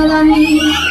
all I need.